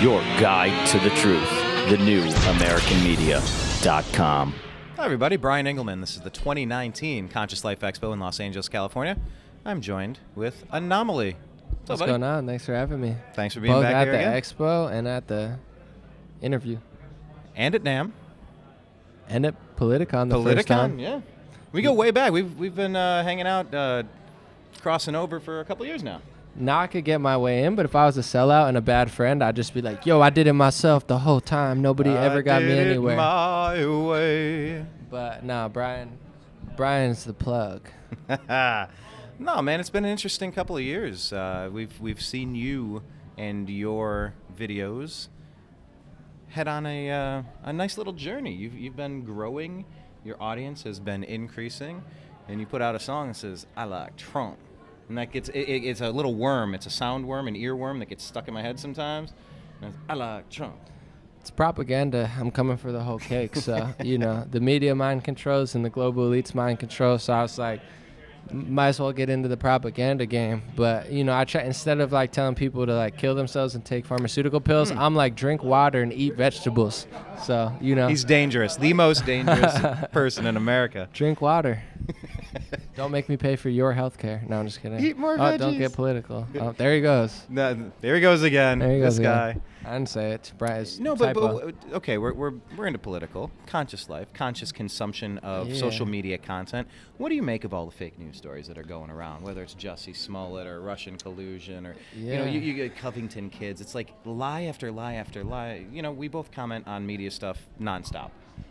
your guide to the truth. The new AmericanMedia.com. Hi, everybody. Brian Engelman. This is the 2019 Conscious Life Expo in Los Angeles, California. I'm joined with Anomaly. What's, What's up, going on? Thanks for having me. Thanks for being Both back at here the again. expo and at the interview. and at NAM. And at Politicon the first time. Yeah. We go way back. We've, we've been uh, hanging out, uh, crossing over for a couple years now. Now I could get my way in, but if I was a sellout and a bad friend, I'd just be like, yo, I did it myself the whole time. Nobody ever got me anywhere. my way. but nah, Brian, Brian's the plug. no, man, it's been an interesting couple of years. Uh, we've we've seen you and your videos head on a uh, a nice little journey. You've you've been growing. Your audience has been increasing, and you put out a song that says "I like Trump," and that gets it, it- it's a little worm. It's a sound worm, an earworm that gets stuck in my head sometimes. And it's, I like Trump. It's propaganda. I'm coming for the whole cake. So, you know, the media mind controls and the global elites mind control. So I was like, might as well get into the propaganda game. But, you know, I try, instead of like telling people to like kill themselves and take pharmaceutical pills, hmm. I'm like, drink water and eat vegetables. So, you know, He's dangerous, the most dangerous person in America. drink water. don't make me pay for your health care. No, I'm just kidding. Eat more oh, don't get political. Oh, there he goes. No, there he goes again. There he this goes guy. I didn't say it. Bryce. No, but, but okay, we're, we're we're into political, conscious life, conscious consumption of Yeah. social media content. What do you make of all the fake news stories that are going around? Whether it's Jussie Smollett or Russian collusion or you know you, you get Covington kids. It's like lie after lie after lie. You know, we both comment on media stuff nonstop.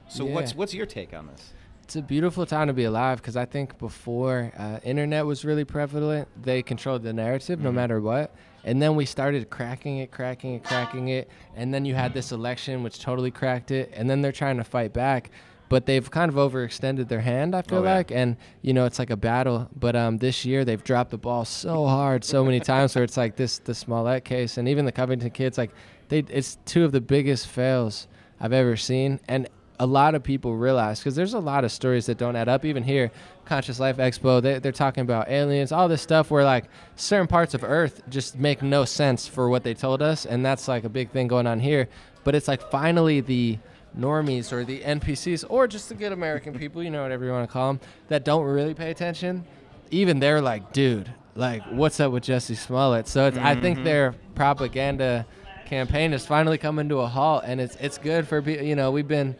So what's what's your take on this? It's a beautiful time to be alive because I think before uh, internet was really prevalent, they controlled the narrative no matter what. And then we started cracking it, cracking it, cracking it. And then you had this election which totally cracked it. And then they're trying to fight back. But they've kind of overextended their hand, I feel Oh, yeah. like. And, you know, it's like a battle. But um, this year they've dropped the ball so hard so many times where it's like this, the Smollett case and even the Covington kids, like, they, it's two of the biggest fails I've ever seen. And a lot of people realize because there's a lot of stories that don't add up. Even here, Conscious Life Expo, they, they're talking about aliens, all this stuff where like certain parts of Earth just make no sense for what they told us, and that's like a big thing going on here. But it's like finally the normies or the NPCs or just the good American people, you know whatever you want to call them, that don't really pay attention. Even they're like, dude, like what's up with Jussie Smollett? So it's, I think mm-hmm. their propaganda campaign is finally coming to a halt, and it's it's good for people you know we've been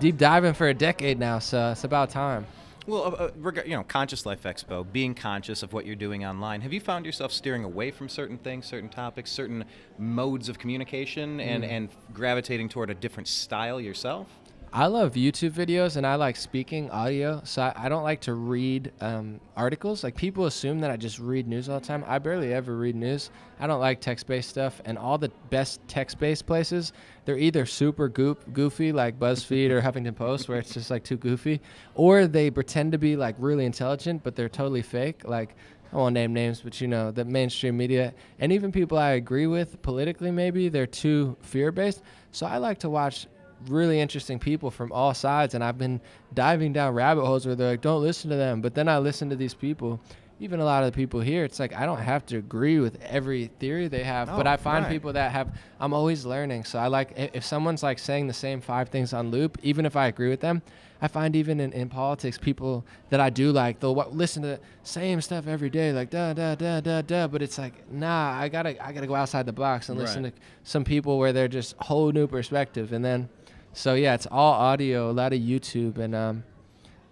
deep diving for a decade now, so it's about time. Well, uh, uh, reg- you know, Conscious Life Expo, being conscious of what you're doing online, have you found yourself steering away from certain things, certain topics, certain modes of communication, and, and gravitating toward a different style yourself? I love YouTube videos and I like speaking audio, so I, I don't like to read um, articles. Like people assume that I just read news all the time. I barely ever read news. I don't like text-based stuff, and all the best text-based places, they're either super goop, goofy like BuzzFeed or Huffington Post, where it's just like too goofy, or they pretend to be like really intelligent, but they're totally fake. Like I won't name names, but you know the mainstream media, and even people I agree with politically, maybe they're too fear-based. So I like to watch really interesting people from all sides and I've been diving down rabbit holes where they're like don't listen to them but then I listen to these people even a lot of the people here it's like I don't have to agree with every theory they have but Oh, I find right. people that have I'm always learning so I like if someone's like saying the same five things on loop even if I agree with them I find even in, in politics people that I do like they'll wa- listen to the same stuff every day like da da da da da but it's like nah I gotta I gotta go outside the box and listen Right. to some people where they're just whole new perspective and then so yeah, it's all audio, a lot of YouTube, and um,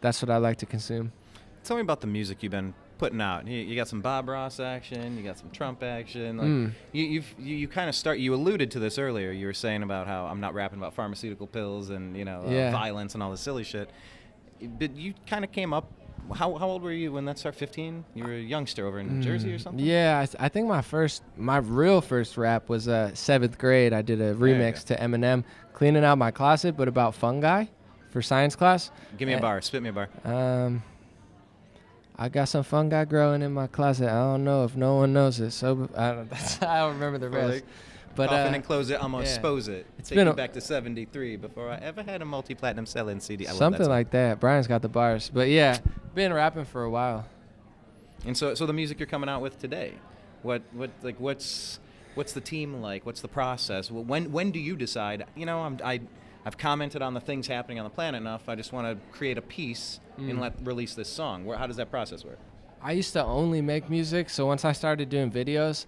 that's what I like to consume. Tell me about the music you've been putting out. You, you got some Bob Ross action, you got some Trump action. Like, Mm. You, you've, you, you kind of start. You alluded to this earlier. You were saying about how I'm not rapping about pharmaceutical pills and you know uh, violence and all this silly shit. But you kind of came up. How, how old were you when that started? 15. You were a youngster over in New Jersey or something. Mm. Yeah, I, th- I think my first, my real first rap was uh, seventh grade. I did a remix to Eminem, cleaning out my closet, but about fungi for science class. Give me a bar. Spit me a bar. Um, I got some fungi growing in my closet. I don't know if no one knows it, so I don't. That's, I don't remember the rest. But Cough uh, and close it. I'm gonna yeah. expose it. It's Take been a- back to '73 before I ever had a multi-platinum selling CD. I that something like that. Brian's got the bars, but yeah, been rapping for a while. And so, so the music you're coming out with today, what, what, like, what's, What's the team like? What's the process? When when do you decide? You know, I'm, I I've commented on the things happening on the planet enough. I just want to create a piece Mm. and let release this song. Where, how does that process work? I used to only make music, so once I started doing videos,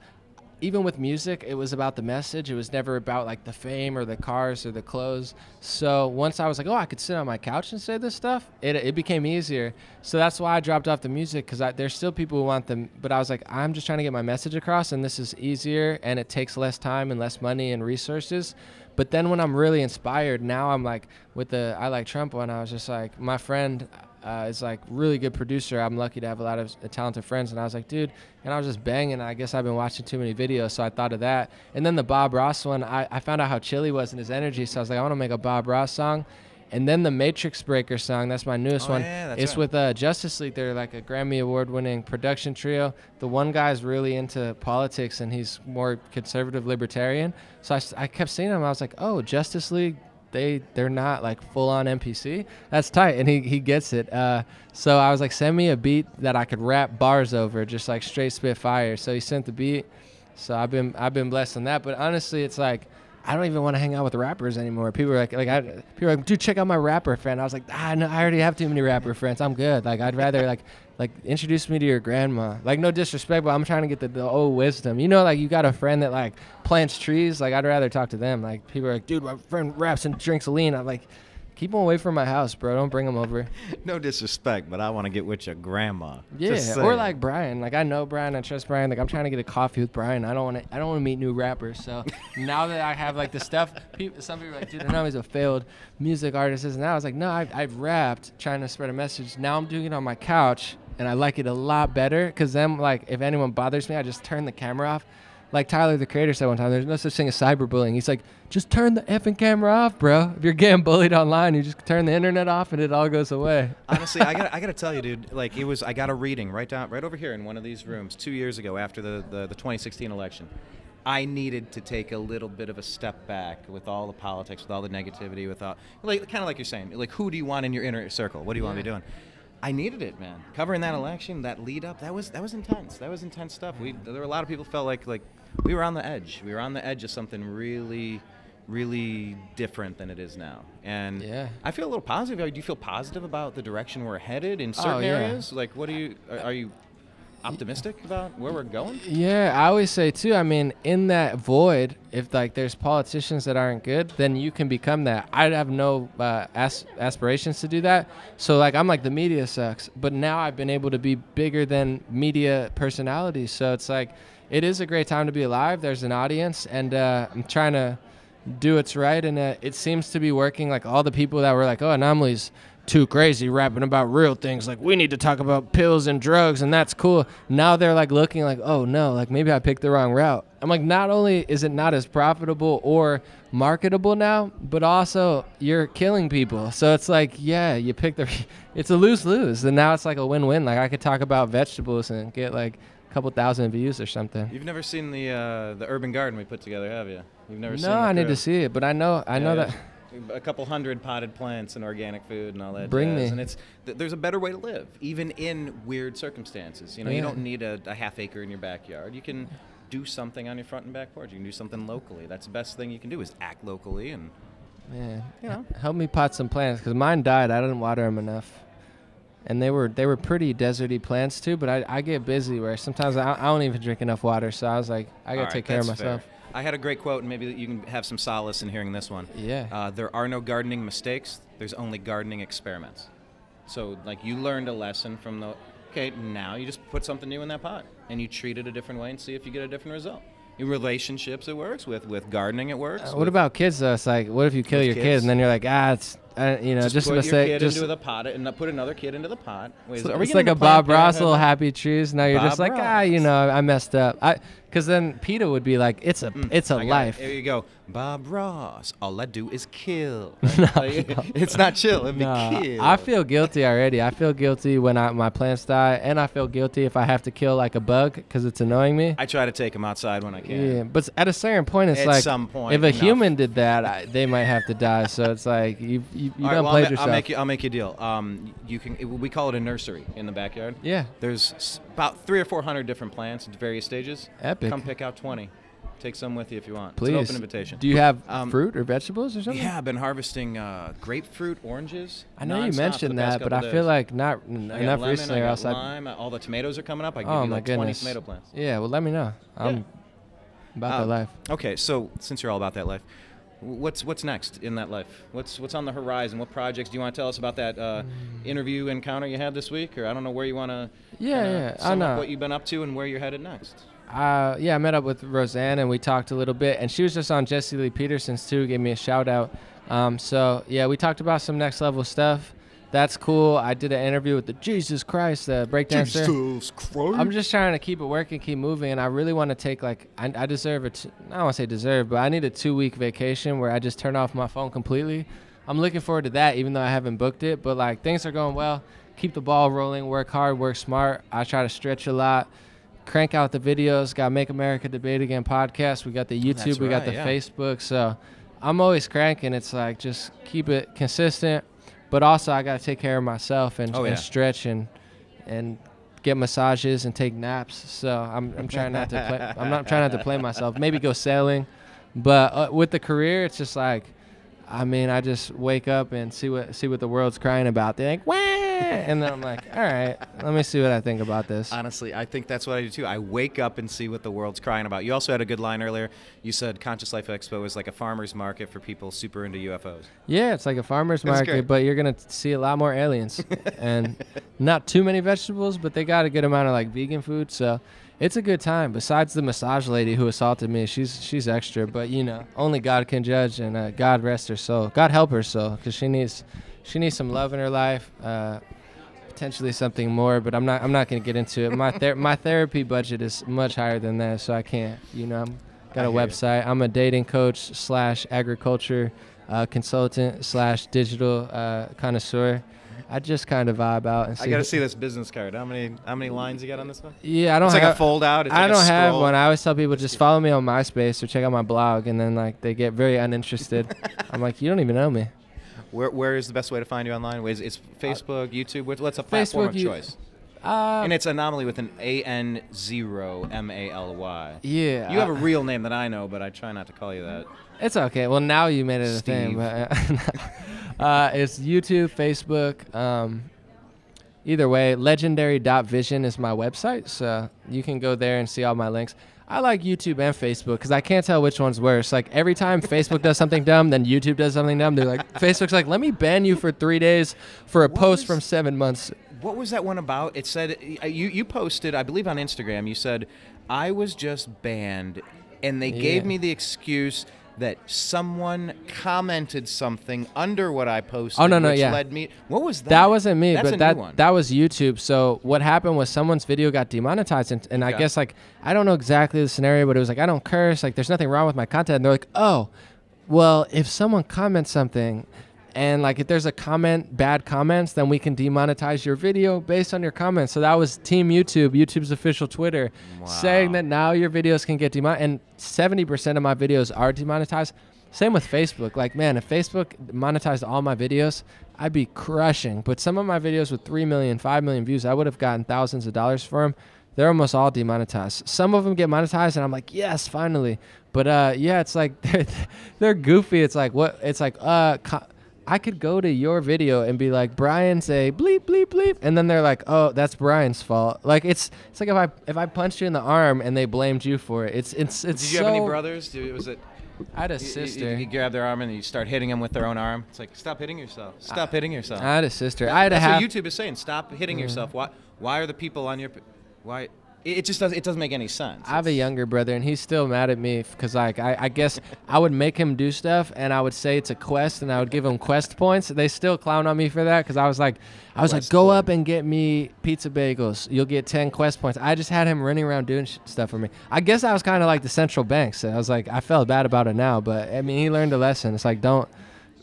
even with music, it was about the message. It was never about like the fame or the cars or the clothes. So once I was like, oh, I could sit on my couch and say this stuff, it, it became easier. So that's why I dropped off the music because there's still people who want them. But I was like, I'm just trying to get my message across, and this is easier and it takes less time and less money and resources. But then when I'm really inspired, now I'm like with the I Like Trump one, I was just like, my friend uh, is like really good producer. I'm lucky to have a lot of uh, talented friends. And I was like, dude, and I was just banging. I guess I've been watching too many videos, so I thought of that. And then the Bob Ross one, I, I found out how chilly he was in his energy, so I was like, I want to make a Bob Ross song. And then the Matrix Breaker song, that's my newest Oh, one. yeah, it's right. with uh, Justice League. They're like a Grammy Award winning production trio. The one guy's really into politics and he's more conservative libertarian. So I, I kept seeing him. I was like, oh, Justice League, they they're not like full on NPC. That's tight, and he he gets it. Uh, so I was like, send me a beat that I could rap bars over, just like straight spit fire. So he sent the beat. So I've been I've been blessed on that. But honestly, it's like I don't even want to hang out with rappers anymore. People are like like I, people are like, dude, check out my rapper friend. I was like, ah, no, I already have too many rapper friends. I'm good. Like I'd rather like like introduce me to your grandma. Like no disrespect, but I'm trying to get the, the old wisdom. You know, like you got a friend that like plants trees. Like I'd rather talk to them. Like people are like, dude, my friend raps and drinks lean. I'm like, keep them away from my house, bro. Don't bring them over. No disrespect, but I want to get with your grandma. Yeah, or like Brian. Like I know Brian, I trust Brian. Like I'm trying to get a coffee with Brian. I don't want to. I don't want to meet new rappers. So now that I have like the stuff, people, some people are like, dude, I know he's a failed music artist. And now I was like, no, I've, I've rapped trying to spread a message. Now I'm doing it on my couch, and I like it a lot better. Cause then like if anyone bothers me, I just turn the camera off. Like Tyler, the creator, said one time, there's no such thing as cyberbullying. He's like, just turn the effing camera off, bro. If you're getting bullied online, you just turn the internet off and it all goes away. Honestly, I got I got to tell you, dude. Like it was, I got a reading right down, right over here in one of these rooms two years ago after the, the the 2016 election. I needed to take a little bit of a step back with all the politics, with all the negativity, with all like kind of like you're saying, like who do you want in your inner circle? What do you want to be doing? I needed it, man. Covering that election, that lead up, that was that was intense. That was intense stuff. We there were a lot of people felt like like we were on the edge. We were on the edge of something really, really different than it is now. And Yeah. I feel a little positive. Do you feel positive about the direction we're headed in oh, certain Oh, yeah. areas? Like, what do you are, are you optimistic about where we're going? Yeah, I always say too. I mean, in that void, if like there's politicians that aren't good, then you can become that. I have no uh, as- aspirations to do that. So like I'm like the media sucks, but now I've been able to be bigger than media personalities. So it's like it is a great time to be alive. There's an audience, and uh, I'm trying to do what's right, and uh, it seems to be working. Like all the people that were like, "Oh, anomalies." Too crazy rapping about real things. Like we need to talk about pills and drugs, and that's cool. Now they're like looking like, oh no, like maybe I picked the wrong route. I'm like, not only is it not as profitable or marketable now, but also you're killing people. So it's like, yeah, you pick the, it's a lose lose, and now it's like a win win. Like I could talk about vegetables and get like a couple thousand views or something. You've never seen the uh, the urban garden we put together, have you? You've never seen No, I need to see it, but I know, I know Yeah, that. a couple hundred potted plants and organic food and all that. Bring jazz. me. And it's th- there's a better way to live, even in weird circumstances. You know, you don't need a, a half acre in your backyard. You can do something on your front and back porch. You can do something locally. That's the best thing you can do is act locally and Man, You know. help me pot some plants because mine died. I didn't water them enough, and they were they were pretty deserty plants too. But I, I get busy where sometimes I, I don't even drink enough water. So I was like, I gotta right, take care of myself. fair. I had a great quote, and maybe you can have some solace in hearing this one. Yeah. Uh, there are no gardening mistakes. There's only gardening experiments. So, like, you learned a lesson from the. Okay, now you just put something new in that pot, and you treat it a different way, and see if you get a different result. In relationships, it works. With with gardening, it works. Uh, what with- about kids though? It's like, what if you kill your kid kids? and then you're like, ah, it's uh, you know just, just, put a your mistake. kid Just into the pot and put another kid into the pot. Wait, it's, is- are we it's like a Bob Ross little happy trees. Now you're just Bob like, ah, you know, I messed up. I because then Peter would be like, it's a it's a Mm, got it. life. There you go. Bob Ross. All I do is kill. No, Like, no. It's not chill. It'd be kill. I feel guilty already. I feel guilty when I, my plants die, and I feel guilty if I have to kill like a bug because it's annoying me. I try to take them outside when I can. Yeah, but at a certain point, it's At like some point, if a enough. human did that, I, they might have to die. So it's like you you, you All right, well, I'll, yourself. I'll make you. I'll make you a deal. Um, you can. We call it a nursery in the backyard. yeah, There's about three or four hundred different plants at various stages. Epic. Come pick out twenty. Take some with you if you want. Please. It's an open invitation. Do you have Um, fruit or vegetables or something? yeah, I've been harvesting uh, grapefruit, oranges. I know you mentioned for the past that, but I couple feel like not n- I enough lemon, recently. I or else I'd- lime. All the tomatoes are coming up. I give Oh you like 20 goodness. tomato plants. Yeah, well, let me know. I'm about Um, the life. Okay, so since you're all about that life, what's what's next in that life? What's what's on the horizon? What projects do you want to tell us about that uh, interview encounter you had this week? Or I don't know where you want to Yeah, yeah, I know. what you've been up to and where you're headed next. Uh, yeah, I met up with Roseanne and we talked a little bit, and she was just on Jesse Lee Peterson's too. Gave me a shout out. Um, so yeah, we talked about some next level stuff. That's cool. I did an interview with the Jesus Christ, the breakdancer. I'm just trying to keep it working, keep moving, and I really want to take like I, I deserve a t- I don't want to say deserve, but I need a two week vacation where I just turn off my phone completely. I'm looking forward to that, even though I haven't booked it. But like things are going well. Keep the ball rolling, work hard, work smart. I try to stretch a lot, crank out the videos. Got Make America Debate Again podcast. We got the oh, YouTube, That's we got right, the yeah. Facebook. So I'm always cranking. It's like just keep it consistent, but also I got to take care of myself and, Oh, yeah. and stretch and and get massages and take naps. So I'm, I'm trying not to play. I'm not trying not to play myself. Maybe go sailing, but uh, with the career, it's just like, I mean, I just wake up and see what see what the world's crying about. They're like, Wah! and then I'm like, all right, let me see what I think about this. Honestly, I think that's what I do too. I wake up and see what the world's crying about. You also had a good line earlier. You said Conscious Life Expo is like a farmer's market for people super into UFOs. Yeah, it's like a farmer's That's market, great. but you're gonna see a lot more aliens and not too many vegetables, but they got a good amount of like vegan food, so it's a good time. Besides the massage lady who assaulted me, she's she's extra, but you know, only God can judge, and uh, God rest her soul. God help her soul, because she needs she needs some love in her life. Uh, potentially something more, but I'm not. I'm not gonna get into it. My ther- my therapy budget is much higher than that, so I can't. You know, I'm got I a website. I'm a dating coach slash agriculture uh, consultant slash digital uh, connoisseur. I just kind of vibe out and see. I got to see this business card. How many how many lines you got on this one? Yeah, I don't It's like a fold out. It's I like don't have one. I always tell people just follow me on MySpace or check out my blog, and then like they get very uninterested. I'm like, you don't even know me. Where, where is the best way to find you online? Is it's Facebook, YouTube? What's a platform Facebook, of choice? Uh, and it's anomaly with an A N zero M A L Y. yeah, You have a real name that I know, but I try not to call you that. It's okay. Well, now you made it a thing. But, uh, it's YouTube, Facebook. Um, either way, legendary.vision is my website. So you can go there and see all my links. I like YouTube and Facebook because I can't tell which one's worse. Like every time Facebook does something dumb, then YouTube does something dumb. They're like, Facebook's like, let me ban you for three days for a What post was- from seven months. What was that one about? It said uh, you you posted, I believe on Instagram. You said I was just banned, and they gave me the excuse that someone commented something under what I posted. Oh, no, no, which yeah. led me. What was that? That wasn't me, That's but that one. that was YouTube. So what happened was someone's video got demonetized, and, and I guess like I don't know exactly the scenario, but it was like I don't curse, like there's nothing wrong with my content. And they're like, oh, well, if someone comments something, and like if there's a comment, bad comments, then we can demonetize your video based on your comments. So that was Team YouTube, YouTube's official Twitter, saying that now your videos can get demonetized, and 70% of my videos are demonetized. Same with Facebook. Like, man, if Facebook monetized all my videos, I'd be crushing. But some of my videos with 3 million, 5 million views, I would have gotten thousands of dollars for them. They're almost all demonetized. Some of them get monetized, and I'm like, yes, finally. But uh, yeah, it's like they're, they're goofy. It's like what? It's like uh, co- I could go to your video and be like, Brian, say bleep bleep bleep, and then they're like, oh, that's Brian's fault. Like it's it's like if I if I punched you in the arm and they blamed you for it. It's it's it's. Did you have any so- brothers? Did- Was it? I had a you- you- sister. You, you grab their arm and you start hitting them with their own arm. It's like stop hitting yourself. Stop hitting yourself. I had a sister. I had a half. what YouTube is saying. Stop hitting mm-hmm. yourself. Why? Why are the people on your? Why? It, it just doesn't. It doesn't make any sense. I have a younger brother, and he's still mad at me because, like, I, I guess I would make him do stuff, and I would say it's a quest, and I would give him quest points. They still clown on me for that because I was like, I was like, go up and get me pizza bagels. You'll get ten quest points. I just had him running around doing sh- stuff for me. I guess I was kind of like the central bank. So I was like, I felt bad about it now, but I mean, he learned a lesson. It's like don't,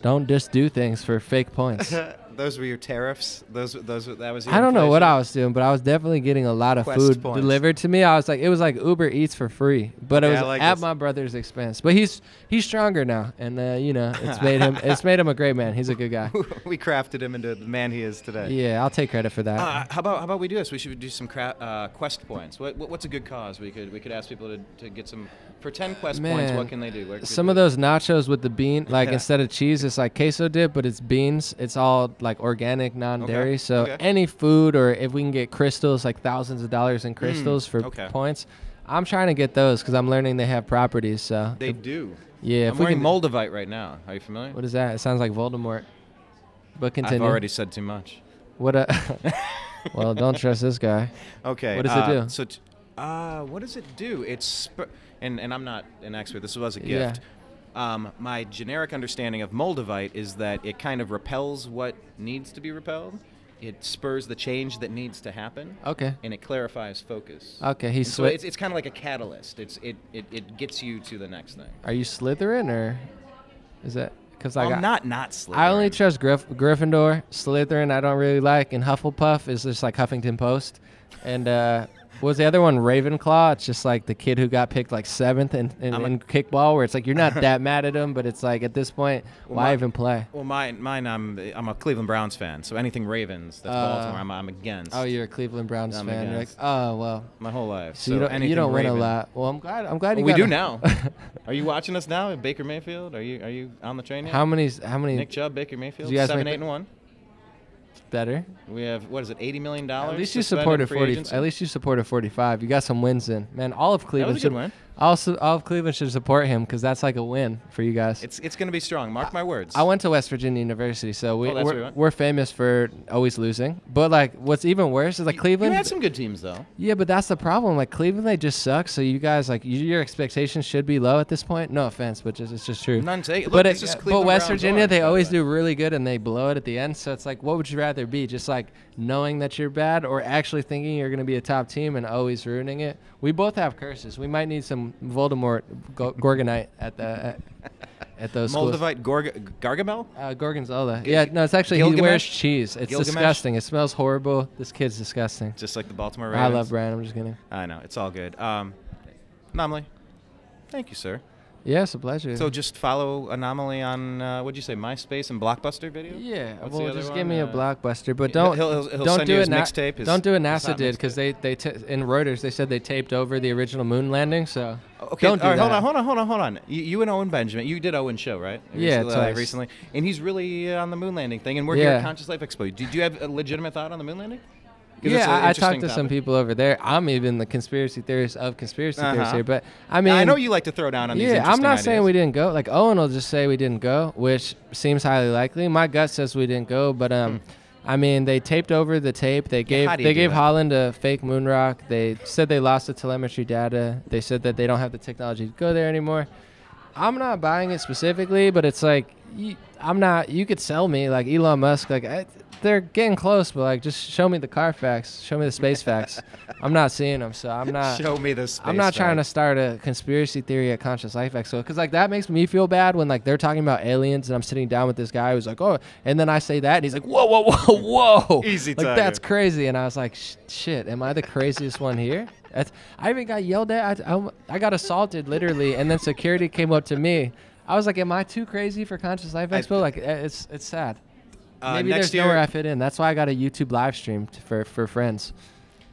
don't just do things for fake points. Those were your tariffs. Those those that was. Your I don't know what? I was doing, but I was definitely getting a lot of Quest food points. delivered to me. I was like, it was like Uber Eats for free, but it was like at this. my brother's expense. But he's he's stronger now, and uh, you know, it's made him it's made him a great man. He's a good guy. we crafted him into the man he is today. Yeah, I'll take credit for that. Uh, how about how about we do this? We should do some cra- uh, quest points. What, what what's a good cause? We could we could ask people to, to get some for ten quest points. What can they do? Some of those nachos with the bean, like instead of cheese, it's like queso dip, but it's beans. It's all like organic, non-dairy. So okay. any food, or if we can get crystals, like thousands of dollars in crystals for Mm, okay. points, I'm trying to get those because I'm learning they have properties. So They if- do. yeah, I'm we wearing can, Moldavite right now. Are you familiar? what is that? It sounds like Voldemort. But continue. I've already said too much. What a. well, don't trust this guy. Okay. What does it uh, do? So, t- uh, what does it do? It's sp- and and I'm not an expert. This was a Yeah. Um, my generic understanding of Moldavite is that it kind of repels what needs to be repelled. It spurs the change that needs to happen, Okay. and it clarifies focus. Okay, he's so it's, it's kind of like a catalyst. It's it, it, it gets you to the next thing. Are you Slytherin or is that because I I'm got not not Slytherin. I only trust Gryff- Gryffindor. Slytherin, I don't really like, and Hufflepuff is just like Huffington Post. And uh, was the other one? Ravenclaw. It's just like the kid who got picked like seventh in, in, in kickball, where it's like you're not that mad at him, but it's like at this point, Well, why my- even play? Well, mine, mine, I'm I'm a Cleveland Browns fan, so anything Ravens that's Uh, Baltimore, I'm, I'm against. Oh, you're a Cleveland Browns I'm fan. Like, oh well. my whole life. So, you don't, anything you don't win a lot. Well, I'm glad. I'm glad Well, you we do a- now. Are you watching us now Baker Mayfield? Are you are you on the train yet? how many? How many? Nick Chubb, Baker Mayfield, seven, eight, and one. Better. We have what is it, eighty million dollars? At least you supported 40. At least you supported 45. You got some wins in. Man, all of that Cleveland was a good should. win. Also, all of Cleveland should support him because that's like a win for you guys. It's it's going to be strong. Mark my words. I went to West Virginia University, so we, Oh, that's where you we're, went? we're famous for always losing. But like, what's even worse is like You- Cleveland. You had some good teams though. yeah, but that's the problem. Like Cleveland, they just suck. So you guys, like, you, your expectations should be low at this point. No offense, but just it's just true. None take. Look, but it's it- just but West Browns Virginia, they always do really good and they blow it at the end. So it's like, what would you rather be? Just like knowing that you're bad, or actually thinking you're going to be a top team and always ruining it? We both have curses. We might need some Voldemort go- Gorgonite at the at, at those schools. Moldavite Gorg- Gargamel. Uh, Gorgonzola. G- Yeah, no, it's actually he wears cheese. It's Gilgamesh? disgusting. It smells horrible. This kid's disgusting. Just like the Baltimore I love Brian. I'm just kidding. I know it's all good. Um. Thank you, sir. Yeah, it's a pleasure. So just follow Anomaly on uh, what'd you say, MySpace and Blockbuster video? yeah, What's well, just one? give me a Uh, blockbuster, but don't he'll- he'll- he'll don't send do it. mixtape, his- don't do what NASA did because they they t- in Reuters they said they taped over the original moon landing. So Okay, don't do all right, that. hold on, hold on, hold on, hold on. You, you and Owen Benjamin, you did Owen show, right? Yeah, recently, uh, recently, and he's really uh, on the moon landing thing. And we're here at Conscious Life Expo. Do, do you have a legitimate thought on the moon landing? Yeah, I, I talked to some people over there. I'm even the conspiracy theorist of conspiracy theories Uh-huh. here, but I mean, I know you like to throw down on these. Yeah, I'm not saying we didn't go. Like Owen will just say we didn't go, which seems highly likely. My gut says we didn't go, but um, I mean they taped over the tape. They gave you they gave that? Holland a fake moon rock. They said they lost the telemetry data. They said that they don't have the technology to go there anymore. I'm not buying it specifically, but it's like you, I'm not. You could sell me like Elon Musk. Like I, they're getting close, but like just show me the car facts. Show me the space facts. I'm not seeing them, so I'm not. Show me this. I'm not trying to start a conspiracy theory at Conscious Life Expo because like that makes me feel bad when like they're talking about aliens and I'm sitting down with this guy who's like, oh, and then I say that and he's like, whoa, whoa, whoa, whoa, Easy, like Tiger. that's crazy, and I was like, Sh- shit, am I the craziest one here? That's, I even got yelled at. I, I, I got assaulted literally, and then security came up to me. I was like, am I too crazy for Conscious Life I- Expo? like eh, it's it's sad. Uh, Maybe next there's year, nowhere I fit in. That's why I got a YouTube live stream t- for for friends.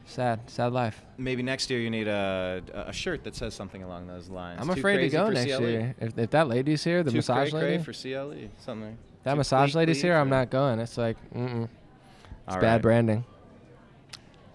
Sad, sad life. maybe next year you need a a shirt that says something along those lines. I'm Too afraid to crazy go for next CLE? year. If, if that lady's here, the Too massage cray-cray lady, for CLE, something. that Too massage lady's here, I'm for- not going. It's like, mm-mm. It's All bad right. branding.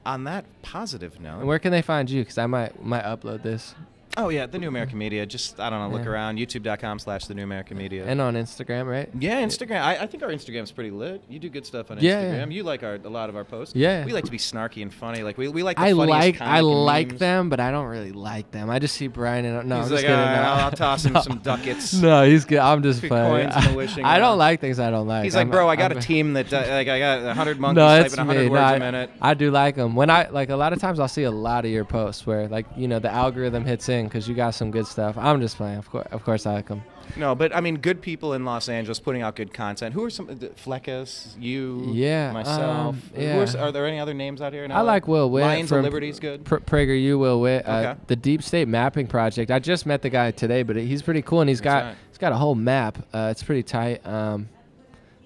On that positive note, And where can they find you? Because I might might upload this. Oh yeah, the New American Media. Just I don't know, look Yeah. around YouTube.com/slash the New American Media. And on Instagram, right? yeah, Instagram. I, I think our Instagram's pretty lit. You do good stuff on Yeah, Instagram. yeah. You like our a lot of our posts. Yeah. We like to be snarky and funny. Like we, we like the I like I like memes. them, but I don't really like them. I just see Brian and no, He's I'm like, kidding. "All right, no. I'll- I'll toss him No. some ducats." No, he's good. I'm just playing. the I don't like things I don't like. He's like, I'm- bro, I got I'm a team that like I got 100 monkeys no, typing 100 words I, a minute. I do like them. When I like a lot of times, I'll see a lot of your posts where like you know the algorithm hits in because you got some good stuff. I'm just playing. Of course, of course, I like them. No, but I mean, good people in Los Angeles putting out good content. Who are some? Fleccas, you, Yeah, myself. um, Who are, yeah. are there any other names out here? I like Will Witt. Lions of from Liberty's good. Pr- You, Will Witt. Uh, Okay. The Deep State Mapping Project. I just met the guy today, but he's pretty cool, and he's That's got right. he's got a whole map. Uh, it's pretty tight. Um,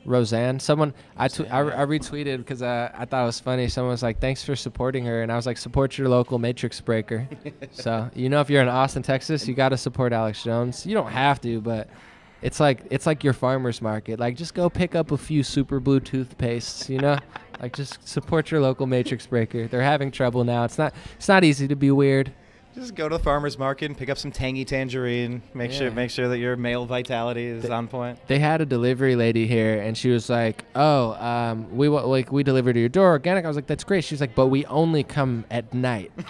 Roseanne, someone I, tw- I, I retweeted because uh, I thought it was funny. Someone was like, "Thanks for supporting her," and I was like, "Support your local Matrix breaker." so you know, if you're in Austin, Texas, you got to support Alex Jones. You don't have to, but it's like it's like your farmers market. Like just go pick up a few Super Blue toothpastes. You know, like just support your local Matrix breaker. They're having trouble now. It's not it's not easy to be weird. Just go to the farmer's market and pick up some tangy tangerine. Make sure make sure that your male vitality is The- on point. They had a delivery lady here, and she was like, "Oh, um, we like we deliver to your door organic." I was like, "That's great." She's like, "But we only come at night."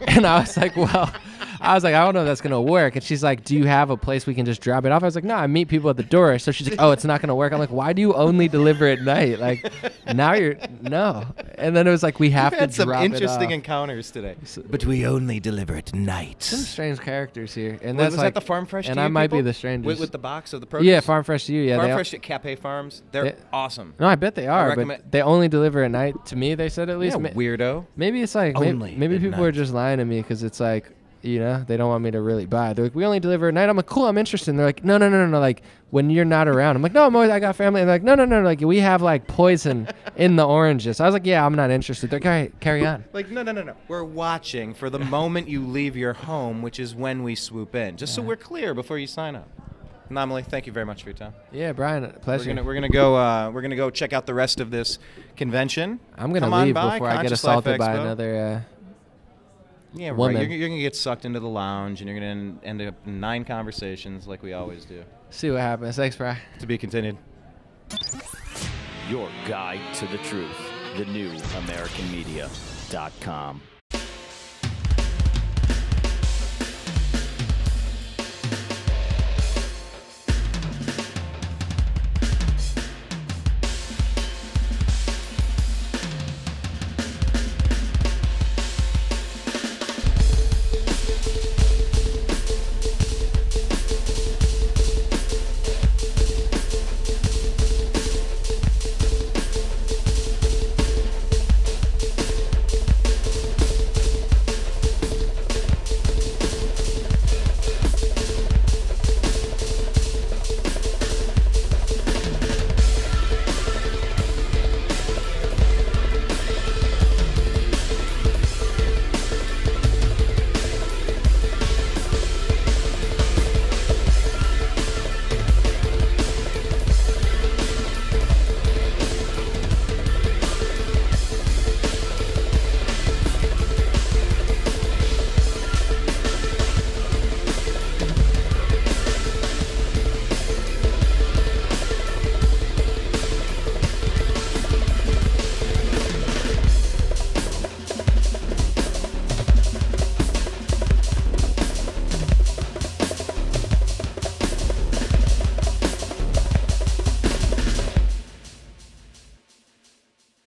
and I was like, "Well," I was like, "I don't know if that's gonna work." And she's like, "Do you have a place we can just drop it off?" I was like, "No, I meet people at the door." So she's like, "Oh, it's not gonna work." I'm like, "Why do you only deliver at night?" Like, now you're no. And then it was like, "We have You've had to some drop interesting it off. encounters today. But we only deliver at night. Some strange characters here, and Was, that's was like that the Farm Fresh? and to I you might be the strangest. with, with the box of the produce. yeah, Farm Fresh to you. Yeah, Farm they, Fresh at Capay Farms. They're They- awesome. No, I bet they are, but they only deliver at night. To me, they said at least. Yeah, Ma- weirdo. maybe it's like Only maybe at people are just lying to me because it's like you know they don't want me to really buy. They're like, we only deliver at night. I'm like, cool, I'm interested. And they're like, no, no, no, no, no. Like when you're not around, I'm like, no, I'm always, I got family. And they're like, no, no, no, like we have like poison in the oranges. I was like, yeah, I'm not interested. They're like, all right, carry on. Like, no, no, no, no. We're watching for the moment you leave your home, which is when we swoop in, just so we're clear before you sign up. Anomaly, thank you very much for your time. Yeah, Brian, We're pleasure. gonna we're gonna go uh, we're gonna go check out the rest of this convention. I'm gonna Come leave by, before I get assaulted by another. Uh, Yeah, right. You're, you're gonna get sucked into the lounge, and you're gonna end up in nine conversations like we always do. see what happens. Thanks, Brian. To be continued. Your guide to the truth. The new AmericanMedia.com.